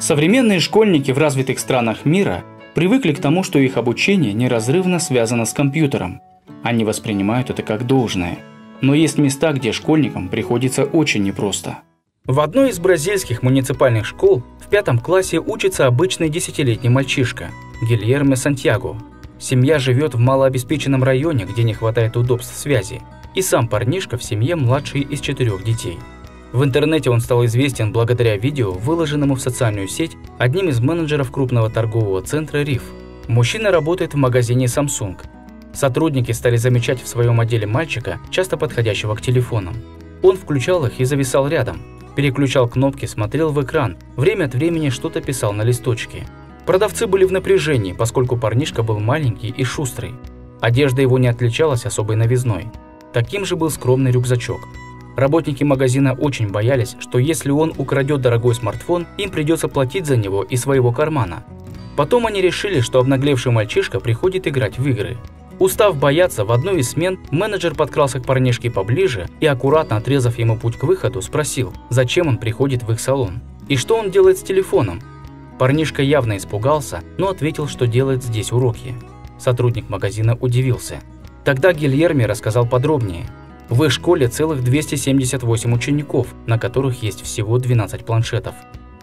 Современные школьники в развитых странах мира привыкли к тому, что их обучение неразрывно связано с компьютером. Они воспринимают это как должное. Но есть места, где школьникам приходится очень непросто. В одной из бразильских муниципальных школ в пятом классе учится обычный десятилетний мальчишка – Гильерме Сантьяго. Семья живет в малообеспеченном районе, где не хватает удобств связи, и сам парнишка в семье младший из четырех детей – в интернете он стал известен благодаря видео, выложенному в социальную сеть одним из менеджеров крупного торгового центра «Риф». Мужчина работает в магазине Samsung. Сотрудники стали замечать в своем отделе мальчика, часто подходящего к телефонам. Он включал их и зависал рядом, переключал кнопки, смотрел в экран, время от времени что-то писал на листочке. Продавцы были в напряжении, поскольку парнишка был маленький и шустрый. Одежда его не отличалась особой новизной. Таким же был скромный рюкзачок – Работники магазина очень боялись, что если он украдет дорогой смартфон, им придется платить за него из своего кармана. Потом они решили, что обнаглевший мальчишка приходит играть в игры. Устав бояться, в одну из смен менеджер подкрался к парнишке поближе и, аккуратно отрезав ему путь к выходу, спросил, зачем он приходит в их салон и что он делает с телефоном. Парнишка явно испугался, но ответил, что делает здесь уроки. Сотрудник магазина удивился. Тогда Гильерми рассказал подробнее – в школе целых 278 учеников, на которых есть всего 12 планшетов.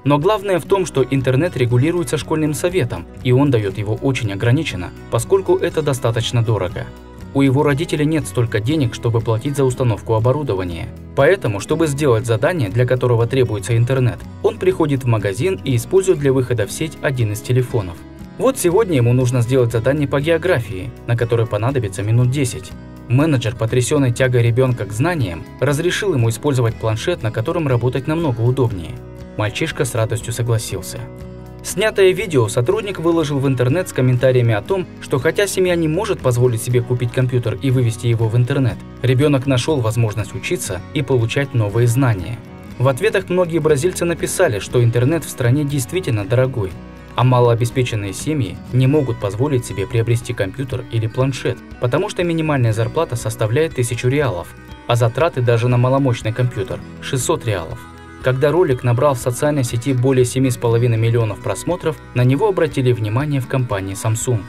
Но главное в том, что интернет регулируется школьным советом, и он дает его очень ограниченно, поскольку это достаточно дорого. У его родителей нет столько денег, чтобы платить за установку оборудования. Поэтому, чтобы сделать задание, для которого требуется интернет, он приходит в магазин и использует для выхода в сеть один из телефонов. Вот сегодня ему нужно сделать задание по географии, на которое понадобится минут 10. Менеджер, потрясенный тягой ребенка к знаниям, разрешил ему использовать планшет, на котором работать намного удобнее. Мальчишка с радостью согласился. Снятое видео сотрудник выложил в интернет с комментариями о том, что хотя семья не может позволить себе купить компьютер и вывести его в интернет, ребенок нашел возможность учиться и получать новые знания. В ответах многие бразильцы написали, что интернет в стране действительно дорогой, а малообеспеченные семьи не могут позволить себе приобрести компьютер или планшет, потому что минимальная зарплата составляет 1000 реалов, а затраты даже на маломощный компьютер – 600 реалов. Когда ролик набрал в социальной сети более 7,5 миллионов просмотров, на него обратили внимание в компании Samsung.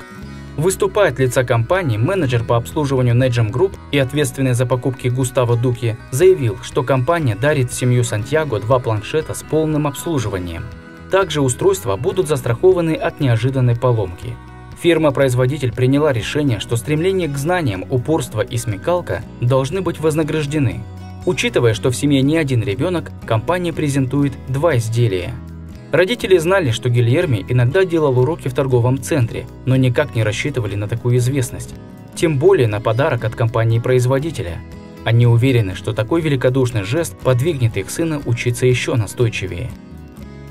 Выступая от лица компании, менеджер по обслуживанию Nedgem Group и ответственный за покупки Густаво Дуки заявил, что компания дарит семью Сантьяго два планшета с полным обслуживанием – также устройства будут застрахованы от неожиданной поломки. Фирма-производитель приняла решение, что стремление к знаниям, упорство и смекалка должны быть вознаграждены. Учитывая, что в семье не один ребенок, компания презентует два изделия. Родители знали, что Гильерми иногда делал уроки в торговом центре, но никак не рассчитывали на такую известность. Тем более на подарок от компании-производителя. Они уверены, что такой великодушный жест подвигнет их сына учиться еще настойчивее.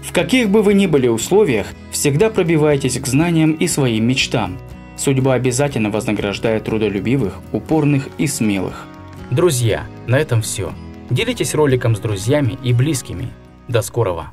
В каких бы вы ни были условиях, всегда пробивайтесь к знаниям и своим мечтам. Судьба обязательно вознаграждает трудолюбивых, упорных и смелых. Друзья, на этом все. Делитесь роликом с друзьями и близкими. До скорого!